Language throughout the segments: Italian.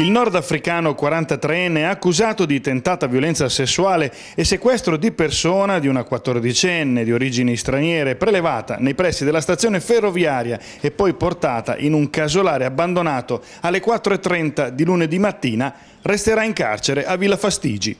Il nordafricano 43enne è accusato di tentata violenza sessuale e sequestro di persona di una 14enne di origini straniere prelevata nei pressi della stazione ferroviaria e poi portata in un casolare abbandonato alle 4.30 di lunedì mattina, resterà in carcere a Villa Fastigi.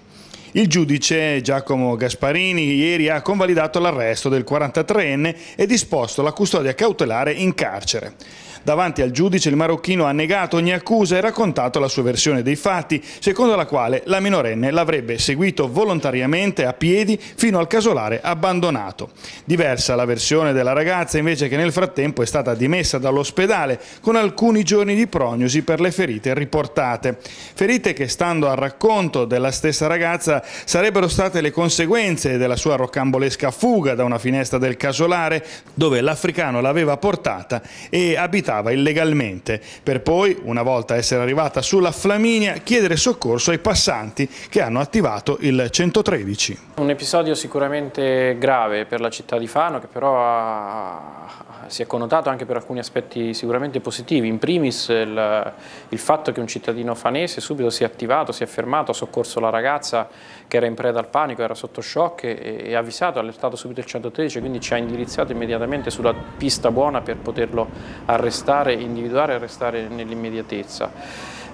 Il giudice Giacomo Gasparini ieri ha convalidato l'arresto del 43enne e disposto la custodia cautelare in carcere. Davanti al giudice il marocchino ha negato ogni accusa e raccontato la sua versione dei fatti, secondo la quale la minorenne l'avrebbe seguito volontariamente a piedi fino al casolare abbandonato. Diversa la versione della ragazza invece che nel frattempo è stata dimessa dall'ospedale con alcuni giorni di prognosi per le ferite riportate. Ferite che stando al racconto della stessa ragazza sarebbero state le conseguenze della sua rocambolesca fuga da una finestra del casolare dove l'africano l'aveva portata e abitava transitava illegalmente, per poi, una volta essere arrivata sulla Flaminia, chiedere soccorso ai passanti che hanno attivato il 113. Un episodio sicuramente grave per la città di Fano che però ha, si è connotato anche per alcuni aspetti sicuramente positivi, in primis il, il fatto che un cittadino fanese subito si è attivato, si è fermato, ha soccorso la ragazza che era in preda al panico, era sotto shock e, e ha avvisato, ha allertato subito il 113, quindi ci ha indirizzato immediatamente sulla pista buona per poterlo arrestare, individuare e arrestare nell'immediatezza.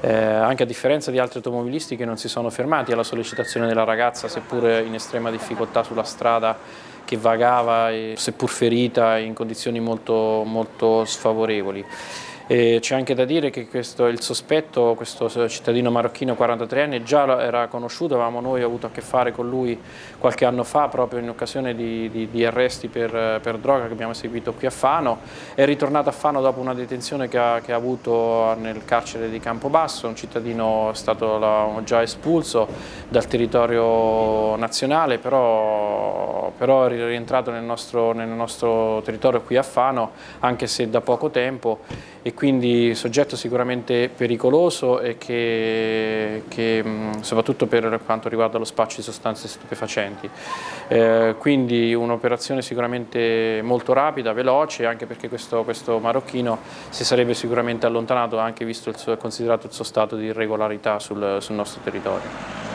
Eh, anche a differenza di altri automobilisti che non si sono fermati alla sollecitazione della ragazza, seppur in estrema difficoltà sulla strada che vagava, seppur ferita, in condizioni molto, molto sfavorevoli. C'è anche da dire che questo, il sospetto, questo cittadino marocchino 43 anni, già era conosciuto, avevamo noi avuto a che fare con lui qualche anno fa proprio in occasione di, di, di arresti per, per, droga che abbiamo eseguito qui a Fano, è ritornato a Fano dopo una detenzione che ha, che ha avuto nel carcere di Campobasso, un cittadino è stato già espulso dal territorio nazionale, però, è rientrato nel nostro, nel nostro territorio qui a Fano, anche se da poco tempo e quindi soggetto sicuramente pericoloso e che, che soprattutto per quanto riguarda lo spaccio di sostanze stupefacenti. Eh, quindi un'operazione sicuramente molto rapida, veloce, anche perché questo, questo, marocchino si sarebbe sicuramente allontanato anche visto il suo, considerato il suo stato di irregolarità sul, sul nostro territorio.